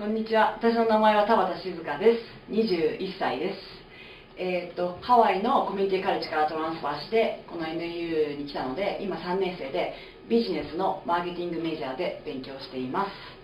こんにちは。私の名前は田畑静香です。21歳です。えーっと、ハワイのコミュニティカレッジからトランスファーして、この NU に来たので、今3年生でビジネスのマーケティングメジャーで勉強しています。